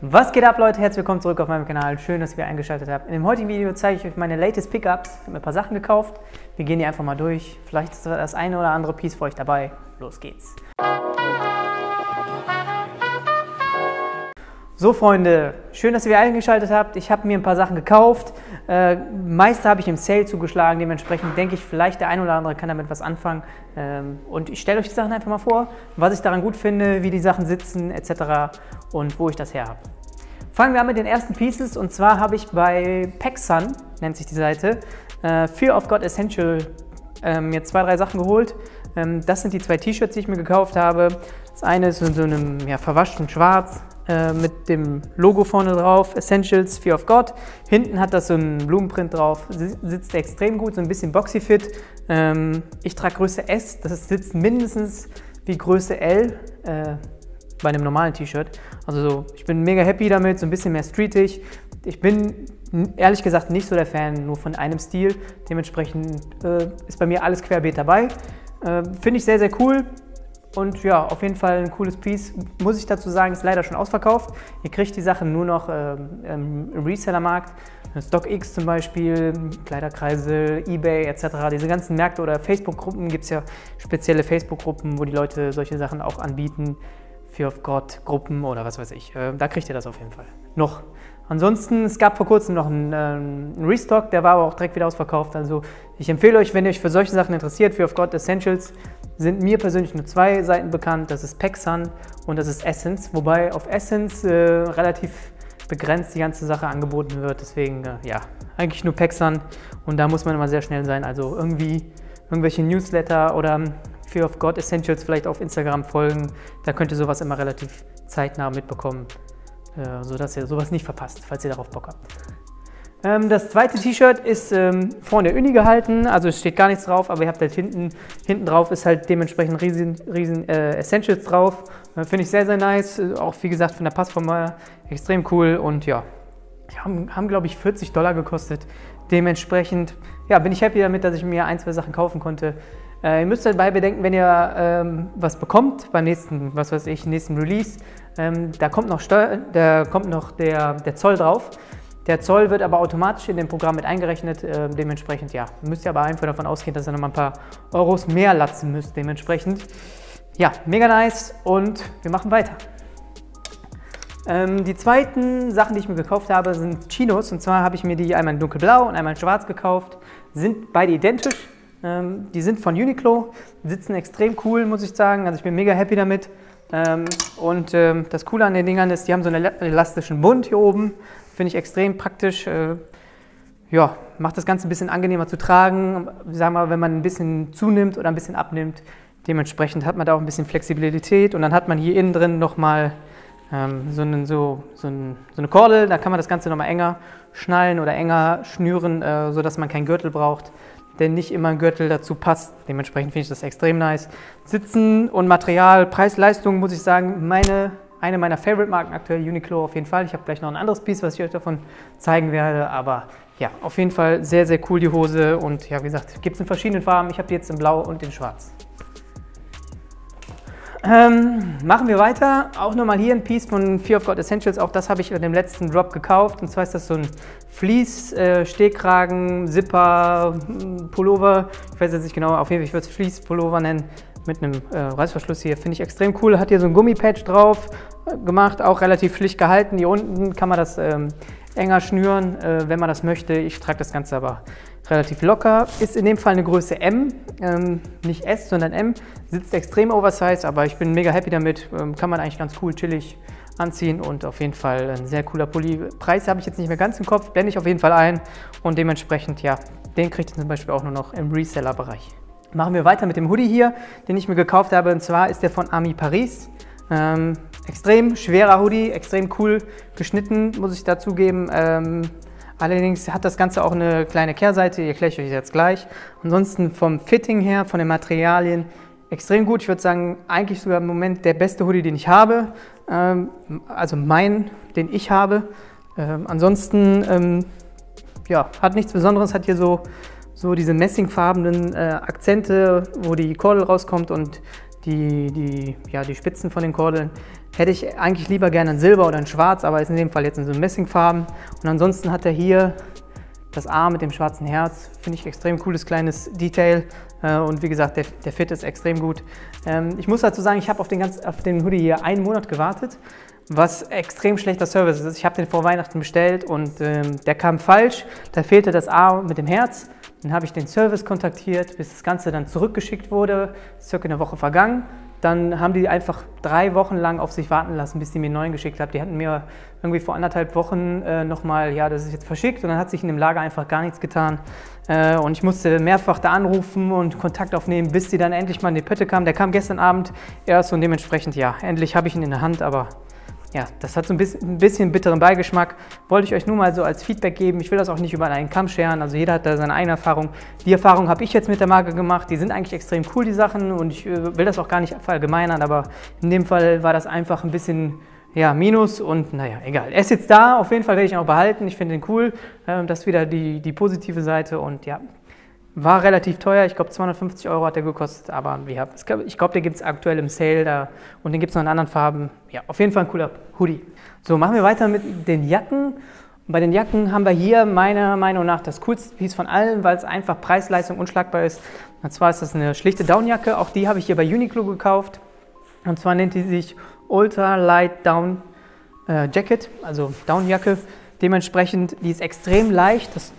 Was geht ab Leute, herzlich willkommen zurück auf meinem Kanal, schön, dass ihr eingeschaltet habt. In dem heutigen Video zeige ich euch meine latest Pickups, ich habe mir ein paar Sachen gekauft, wir gehen die einfach mal durch, vielleicht ist das eine oder andere Piece für euch dabei, los geht's. So Freunde, schön, dass ihr wieder eingeschaltet habt. Ich habe mir ein paar Sachen gekauft. Äh, meiste habe ich im Sale zugeschlagen. Dementsprechend denke ich, vielleicht der ein oder andere kann damit was anfangen. Ähm, und ich stelle euch die Sachen einfach mal vor, was ich daran gut finde, wie die Sachen sitzen etc. und wo ich das her habe. Fangen wir an mit den ersten Pieces. Und zwar habe ich bei PackSun, nennt sich die Seite, äh, Fear of God Essential äh, mir zwei, drei Sachen geholt. Ähm, das sind die zwei T-Shirts, die ich mir gekauft habe. Das eine ist in so einem ja, verwaschten Schwarz äh, mit dem Logo vorne drauf, Essentials Fear of God. Hinten hat das so einen Blumenprint drauf, sitzt extrem gut, so ein bisschen boxy fit. Ähm, ich trage Größe S, das sitzt mindestens wie Größe L äh, bei einem normalen T-Shirt. Also so, ich bin mega happy damit, so ein bisschen mehr streetig. Ich bin ehrlich gesagt nicht so der Fan nur von einem Stil. Dementsprechend äh, ist bei mir alles querbeet dabei. Äh, Finde ich sehr, sehr cool. Und ja, auf jeden Fall ein cooles Piece. Muss ich dazu sagen, ist leider schon ausverkauft. Ihr kriegt die Sachen nur noch ähm, im Resellermarkt. StockX zum Beispiel, Kleiderkreisel, Ebay etc. Diese ganzen Märkte oder Facebook-Gruppen gibt es ja spezielle Facebook-Gruppen, wo die Leute solche Sachen auch anbieten. Fear of God Gruppen oder was weiß ich. Äh, da kriegt ihr das auf jeden Fall. Noch. Ansonsten, es gab vor kurzem noch einen, äh, einen, Restock, der war aber auch direkt wieder ausverkauft. Also ich empfehle euch, wenn ihr euch für solche Sachen interessiert, Fear of God Essentials, sind mir persönlich nur zwei Seiten bekannt. Das ist PackSun und das ist Essence. Wobei auf Essence äh, relativ begrenzt die ganze Sache angeboten wird. Deswegen, äh, ja, eigentlich nur PackSun. Und da muss man immer sehr schnell sein. Also irgendwie irgendwelche Newsletter oder Fear of God Essentials vielleicht auf Instagram folgen. Da könnt ihr sowas immer relativ zeitnah mitbekommen, äh, sodass ihr sowas nicht verpasst, falls ihr darauf Bock habt. Ähm, das zweite T-Shirt ist ähm, vorne Uni gehalten, also es steht gar nichts drauf, aber ihr habt halt hinten, hinten drauf ist halt dementsprechend riesen, riesen äh, Essentials drauf. Äh, Finde ich sehr, sehr nice. Äh, auch wie gesagt von der Passform her extrem cool und ja, haben, haben glaube ich 40 Dollar gekostet. Dementsprechend ja, bin ich happy damit, dass ich mir ein, zwei Sachen kaufen konnte. Äh, ihr müsst dabei halt bedenken, wenn ihr ähm, was bekommt beim nächsten, was weiß ich, nächsten Release, ähm, da kommt noch, Steuer, da kommt noch der, der Zoll drauf. Der Zoll wird aber automatisch in dem Programm mit eingerechnet. Äh, dementsprechend, ja, müsst ihr aber einfach davon ausgehen, dass ihr noch mal ein paar Euros mehr latzen müsst. Dementsprechend, ja, mega nice und wir machen weiter. Ähm, die zweiten Sachen, die ich mir gekauft habe, sind Chinos. Und zwar habe ich mir die einmal in dunkelblau und einmal in schwarz gekauft. Sind beide identisch. Ähm, die sind von Uniqlo, sitzen extrem cool, muss ich sagen. Also ich bin mega happy damit. Ähm, und ähm, das Coole an den Dingern ist, die haben so einen elastischen Bund hier oben. Finde ich extrem praktisch. Äh, ja, macht das Ganze ein bisschen angenehmer zu tragen. Sagen wir wenn man ein bisschen zunimmt oder ein bisschen abnimmt, dementsprechend hat man da auch ein bisschen Flexibilität. Und dann hat man hier innen drin nochmal ähm, so, einen, so, so, ein, so, eine Kordel, da kann man das Ganze nochmal enger schnallen oder enger schnüren, äh, sodass man keinen Gürtel braucht, denn nicht immer ein Gürtel dazu passt. Dementsprechend finde ich das extrem nice. Sitzen und Material, Preis-Leistung, muss ich sagen, meine eine meiner Favorite-Marken aktuell, Uniqlo auf jeden Fall. Ich habe gleich noch ein anderes Piece, was ich euch davon zeigen werde, aber ja, auf jeden Fall sehr, sehr cool die Hose und ja, wie gesagt, gibt es in verschiedenen Farben. Ich habe die jetzt in blau und in schwarz. Ähm, machen wir weiter. Auch nochmal hier ein Piece von Fear of God Essentials. Auch das habe ich in dem letzten Drop gekauft. Und zwar ist das so ein Fleece-Stehkragen, äh, Zipper, hm, Pullover. Ich weiß jetzt nicht genau, auf jeden Fall, ich würde es Fleece-Pullover nennen mit einem äh, Reißverschluss hier. Finde ich extrem cool. Hat hier so ein Gummipatch drauf äh, gemacht, auch relativ schlicht gehalten. Hier unten kann man das ähm, enger schnüren, äh, wenn man das möchte. Ich trage das Ganze aber relativ locker. Ist in dem Fall eine Größe M, ähm, nicht S, sondern M. Sitzt extrem oversized, aber ich bin mega happy damit. Ähm, kann man eigentlich ganz cool, chillig anziehen und auf jeden Fall ein sehr cooler Pulli. Preis habe ich jetzt nicht mehr ganz im Kopf, blende ich auf jeden Fall ein und dementsprechend, ja, den kriegt ihr zum Beispiel auch nur noch im Reseller-Bereich. Machen wir weiter mit dem Hoodie hier, den ich mir gekauft habe. Und zwar ist der von Ami Paris. Ähm, extrem schwerer Hoodie, extrem cool geschnitten, muss ich dazugeben. Ähm, allerdings hat das Ganze auch eine kleine Kehrseite, die erkläre ich euch jetzt gleich. Ansonsten vom Fitting her, von den Materialien, extrem gut. Ich würde sagen, eigentlich sogar im Moment der beste Hoodie, den ich habe. Ähm, also mein, den ich habe. Ähm, ansonsten, ähm, ja, hat nichts Besonderes, hat hier so so diese messingfarbenen äh, Akzente, wo die Kordel rauskommt und die, die, ja, die Spitzen von den Kordeln. Hätte ich eigentlich lieber gerne in Silber oder in Schwarz, aber ist in dem Fall jetzt in so Messingfarben. Und ansonsten hat er hier das A mit dem schwarzen Herz. Finde ich extrem cooles kleines Detail. Äh, und wie gesagt, der, der Fit ist extrem gut. Ähm, ich muss dazu sagen, ich habe auf, den auf den Hoodie hier einen Monat gewartet, was extrem schlechter Service ist. Ich habe den vor Weihnachten bestellt und ähm, der kam falsch. Da fehlte das A mit dem Herz. Dann habe ich den Service kontaktiert, bis das Ganze dann zurückgeschickt wurde. Circa eine Woche vergangen. Dann haben die einfach drei Wochen lang auf sich warten lassen, bis die mir einen neuen geschickt haben. Die hatten mir irgendwie vor anderthalb Wochen äh, nochmal, ja, das ist jetzt verschickt und dann hat sich in dem Lager einfach gar nichts getan. Äh, und ich musste mehrfach da anrufen und Kontakt aufnehmen, bis die dann endlich mal in die Pötte kamen. Der kam gestern Abend erst und dementsprechend, ja, endlich habe ich ihn in der Hand, aber ja, das hat so ein bisschen, ein bisschen bitteren Beigeschmack. Wollte ich euch nur mal so als Feedback geben. Ich will das auch nicht über einen Kamm scheren. Also jeder hat da seine eigene Erfahrung. Die Erfahrung habe ich jetzt mit der Marke gemacht. Die sind eigentlich extrem cool, die Sachen. Und ich äh, will das auch gar nicht verallgemeinern. Aber in dem Fall war das einfach ein bisschen ja, Minus und naja, egal. Er ist jetzt da. Auf jeden Fall werde ich ihn auch behalten. Ich finde ihn cool. Ähm, das ist wieder die, die positive Seite. Und ja, war relativ teuer, ich glaube 250 Euro hat der gekostet, aber ja, ich glaube, der gibt es aktuell im Sale da und den gibt es noch in anderen Farben. Ja, auf jeden Fall ein cooler Hoodie. So, machen wir weiter mit den Jacken. bei den Jacken haben wir hier meiner Meinung nach das coolste Piece von allen, weil es einfach Preis-Leistung unschlagbar ist. Und zwar ist das eine schlichte Downjacke, auch die habe ich hier bei Uniqlo gekauft. Und zwar nennt die sich Ultra Light Down äh, Jacket, also Downjacke. Dementsprechend, die ist extrem leicht, das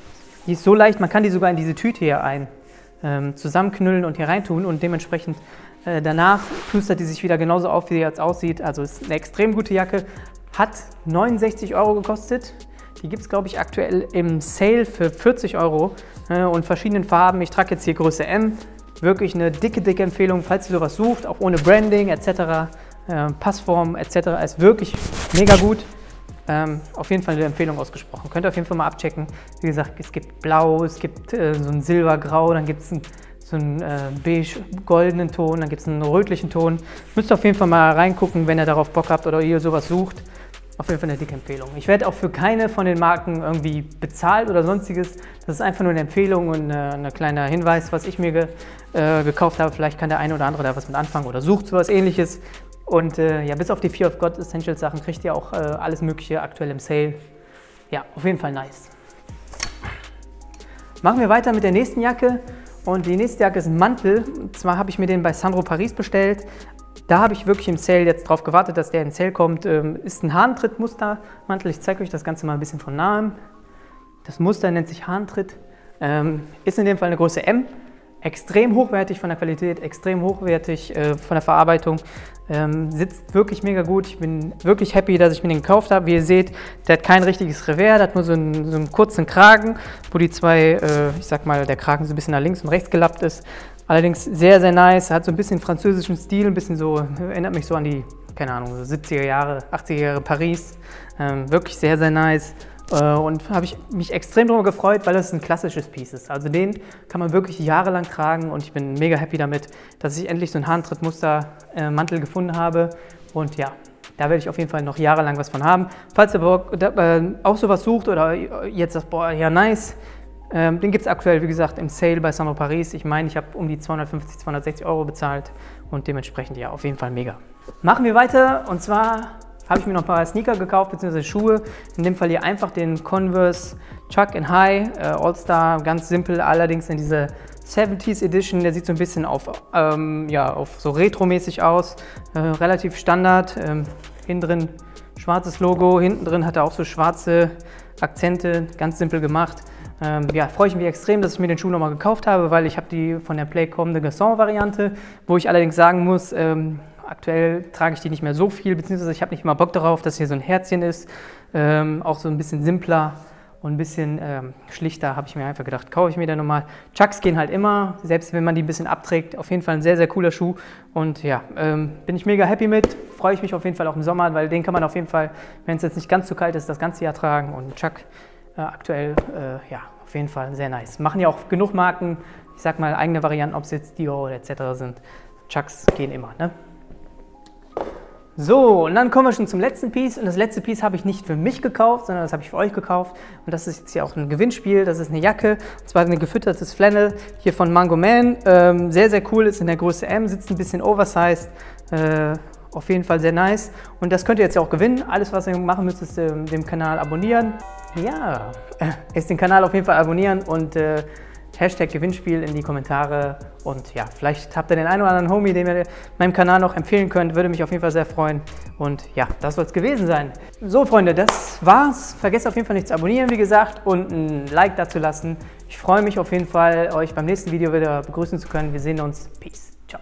die ist so leicht, man kann die sogar in diese Tüte hier ein ähm, zusammenknüllen und hier reintun und dementsprechend äh, danach flüstert die sich wieder genauso auf, wie sie jetzt aussieht. Also ist eine extrem gute Jacke, hat 69 Euro gekostet. Die gibt es, glaube ich, aktuell im Sale für 40 Euro äh, und verschiedenen Farben. Ich trage jetzt hier Größe M. Wirklich eine dicke, dicke Empfehlung, falls ihr sowas sucht, auch ohne Branding etc., äh, Passform etc. Ist wirklich mega gut. Ähm, auf jeden Fall eine Empfehlung ausgesprochen. Könnt ihr auf jeden Fall mal abchecken. Wie gesagt, es gibt Blau, es gibt äh, so ein Silbergrau, dann gibt es so einen äh, beige-goldenen Ton, dann gibt es einen rötlichen Ton. Müsst ihr auf jeden Fall mal reingucken, wenn ihr darauf Bock habt oder ihr sowas sucht. Auf jeden Fall eine dicke Empfehlung. Ich werde auch für keine von den Marken irgendwie bezahlt oder sonstiges. Das ist einfach nur eine Empfehlung und äh, ein kleiner Hinweis, was ich mir ge, äh, gekauft habe. Vielleicht kann der eine oder andere da was mit anfangen oder sucht sowas ähnliches. Und äh, ja, bis auf die Fear of God Essentials Sachen kriegt ihr auch äh, alles Mögliche aktuell im Sale. Ja, auf jeden Fall nice. Machen wir weiter mit der nächsten Jacke. Und die nächste Jacke ist ein Mantel. Und zwar habe ich mir den bei Sandro Paris bestellt. Da habe ich wirklich im Sale jetzt drauf gewartet, dass der in Sale kommt. Ähm, ist ein Hahntritt-Mustermantel. Ich zeige euch das Ganze mal ein bisschen von nahem. Das Muster nennt sich Hahntritt. Ähm, ist in dem Fall eine Größe M extrem hochwertig von der Qualität, extrem hochwertig äh, von der Verarbeitung. Ähm, sitzt wirklich mega gut. Ich bin wirklich happy, dass ich mir den gekauft habe. Wie ihr seht, der hat kein richtiges Revers, der hat nur so einen, so einen kurzen Kragen, wo die zwei, äh, ich sag mal, der Kragen so ein bisschen nach links und rechts gelappt ist. Allerdings sehr, sehr nice. Hat so ein bisschen französischen Stil, ein bisschen so, erinnert mich so an die, keine Ahnung, 70er Jahre, 80er Jahre Paris. Ähm, wirklich sehr, sehr nice. Äh, und habe ich mich extrem darüber gefreut, weil es ein klassisches Piece ist. Also den kann man wirklich jahrelang tragen und ich bin mega happy damit, dass ich endlich so ein Hahntrittmuster-Mantel äh, gefunden habe. Und ja, da werde ich auf jeden Fall noch jahrelang was von haben. Falls ihr äh, auch sowas sucht oder jetzt sagt, boah, ja nice, ähm, den gibt es aktuell, wie gesagt, im Sale bei Summer Paris. Ich meine, ich habe um die 250, 260 Euro bezahlt und dementsprechend ja, auf jeden Fall mega. Machen wir weiter und zwar habe ich mir noch ein paar Sneaker gekauft, beziehungsweise Schuhe. In dem Fall hier einfach den Converse Chuck in High äh, All-Star, ganz simpel, allerdings in diese 70s Edition. Der sieht so ein bisschen auf, ähm, ja, auf so retromäßig aus, äh, relativ Standard. Ähm, hinten drin schwarzes Logo, hinten drin hat er auch so schwarze Akzente, ganz simpel gemacht. Ähm, ja, freue ich mich extrem, dass ich mir den Schuh nochmal gekauft habe, weil ich habe die von der Playcom de Gasson Variante, wo ich allerdings sagen muss, ähm, Aktuell trage ich die nicht mehr so viel, beziehungsweise ich habe nicht immer Bock darauf, dass hier so ein Herzchen ist. Ähm, auch so ein bisschen simpler und ein bisschen ähm, schlichter habe ich mir einfach gedacht, kaufe ich mir dann nochmal. Chucks gehen halt immer, selbst wenn man die ein bisschen abträgt. Auf jeden Fall ein sehr, sehr cooler Schuh. Und ja, ähm, bin ich mega happy mit. Freue ich mich auf jeden Fall auch im Sommer, weil den kann man auf jeden Fall, wenn es jetzt nicht ganz zu kalt ist, das ganze Jahr tragen. Und Chuck äh, aktuell, äh, ja, auf jeden Fall sehr nice. Machen ja auch genug Marken, ich sag mal eigene Varianten, ob es jetzt Dior oder etc. sind. Chucks gehen immer, ne? So, und dann kommen wir schon zum letzten Piece. Und das letzte Piece habe ich nicht für mich gekauft, sondern das habe ich für euch gekauft. Und das ist jetzt hier auch ein Gewinnspiel. Das ist eine Jacke, und zwar ein gefüttertes Flannel hier von Mango Man. Ähm, sehr, sehr cool, ist in der Größe M, sitzt ein bisschen oversized. Äh, auf jeden Fall sehr nice. Und das könnt ihr jetzt ja auch gewinnen. Alles, was ihr machen müsst, ist äh, dem Kanal abonnieren. Ja, ist den Kanal auf jeden Fall abonnieren und äh, Hashtag Gewinnspiel in die Kommentare. Und ja, vielleicht habt ihr den einen oder anderen Homie, den ihr meinem Kanal noch empfehlen könnt. Würde mich auf jeden Fall sehr freuen. Und ja, das soll es gewesen sein. So, Freunde, das war's. Vergesst auf jeden Fall nicht zu abonnieren, wie gesagt, und ein Like dazu lassen. Ich freue mich auf jeden Fall, euch beim nächsten Video wieder begrüßen zu können. Wir sehen uns. Peace. Ciao.